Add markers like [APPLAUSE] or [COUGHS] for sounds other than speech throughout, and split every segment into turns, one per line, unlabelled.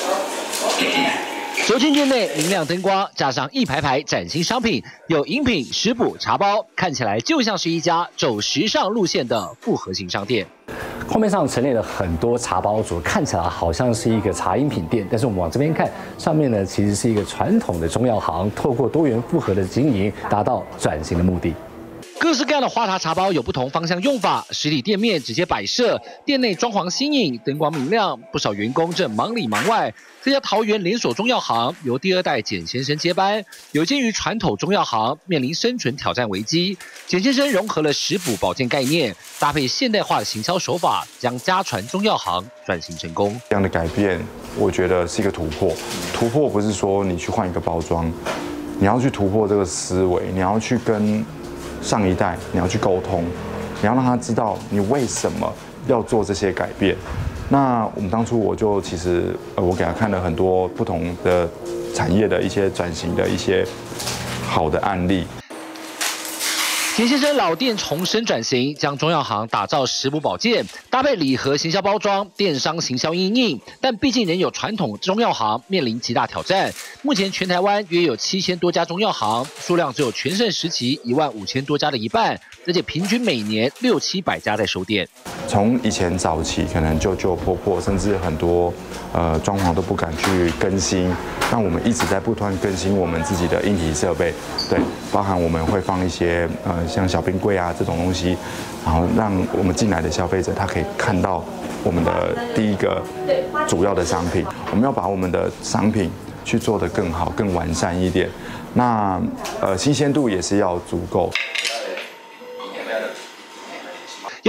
[COUGHS] 酒精店内明亮灯光，加上一排排崭新商品，有饮品、食补、茶包，看起来就像是一家走时尚路线的复合型商店。
画面上陈列了很多茶包组，看起来好像是一个茶饮品店，但是我们往这边看，上面呢其实是一个传统的中药行，透过多元复合的经营，达到转型的目的。
各式各样的花茶茶包有不同方向用法，实体店面直接摆设，店内装潢新颖，灯光明亮，不少员工正忙里忙外。这家桃园连锁中药行由第二代简先生接班，有鉴于传统中药行面临生存挑战危机，简先生融合了食补保健概念，搭配现代化的行销手法，将家传中药行转型成功。
这样的改变，我觉得是一个突破。突破不是说你去换一个包装，你要去突破这个思维，你要去跟。上一代，你要去沟通，你要让他知道你为什么要做这些改变。那我们当初我就其实，呃，我给他看了很多不同的产业的一些转型的一些好的案例。
田先生老店重生转型，将中药行打造食补保健，搭配礼盒行销包装，电商行销应应。但毕竟仍有传统中药行面临极大挑战。目前全台湾约有七千多家中药行，数量只有全盛时期一万五千多家的一半，而且平均每年六七百家在收店。
从以前早期可能旧旧破破，甚至很多呃装潢都不敢去更新。那我们一直在不断更新我们自己的硬体设备，对，包含我们会放一些呃像小冰柜啊这种东西，然后让我们进来的消费者他可以看到我们的第一个主要的商品。我们要把我们的商品去做得更好、更完善一点。那呃新鲜度也是要足够。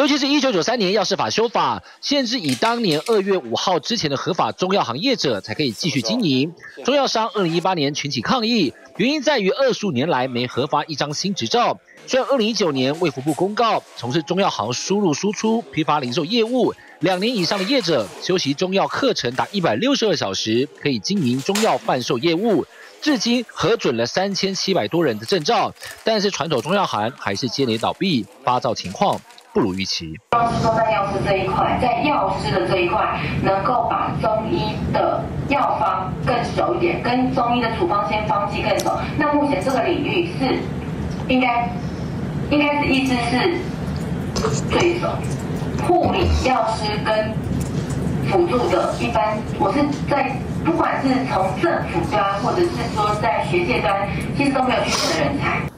尤其是一九九三年药事法修法，限制以当年二月五号之前的合法中药行业者才可以继续经营。中药商二零一八年群起抗议，原因在于二十五年来没核发一张新执照。虽然二零一九年卫福部公告，从事中药行输入输出批发零售业务两年以上的业者，修习中药课程达一百六十二小时，可以经营中药贩售业务。至今核准了三千七百多人的证照，但是传统中药行还是接连倒闭，发照情况。不如预期。
要是说在药师这一块，在药师的这一块，能够把中医的药方更熟一点，跟中医的处方先方剂更熟。那目前这个领域是应该应该是医师是最熟，护理药师跟辅助的，一般我是在不管是从政府端或者是说在学界端，其实都没有缺的人才。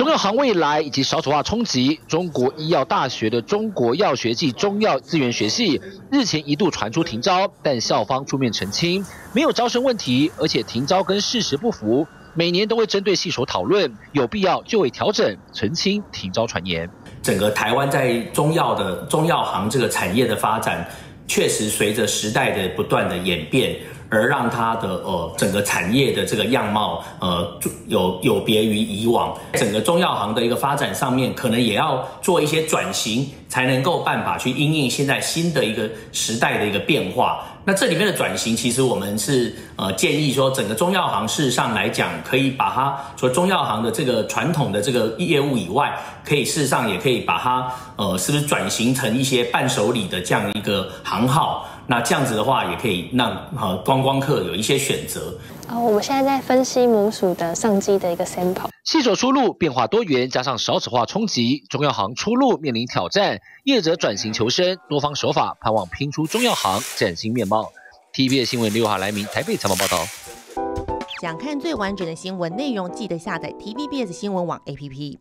中药行未来以及少子化冲击，中国医药大学的中国药学系中药资源学系日前一度传出停招，但校方出面澄清，没有招生问题，而且停招跟事实不符，每年都会针对系所讨论，有必要就会调整，澄清停招传言。
整个台湾在中药的中药行这个产业的发展，确实随着时代的不断的演变。而让它的呃整个产业的这个样貌呃有有别于以往，整个中药行的一个发展上面，可能也要做一些转型，才能够办法去应应现在新的一个时代的一个变化。那这里面的转型，其实我们是呃建议说，整个中药行事实上来讲，可以把它除了中药行的这个传统的这个业务以外，可以事实上也可以把它呃是不是转型成一些伴手礼的这样一个行号。那这样子的话，也可以让呃观光客有一些选择。
啊，我们现在在分析母鼠的上机的一个 sample。
细手出路变化多元，加上少子化冲击，中药行出路面临挑战，业者转型求生，多方手法，盼望拼出中药行崭新面貌。TVB 新闻六号来明台北采访报道。
想看最完整的新闻内容，记得下载 TVBS 新闻网 APP。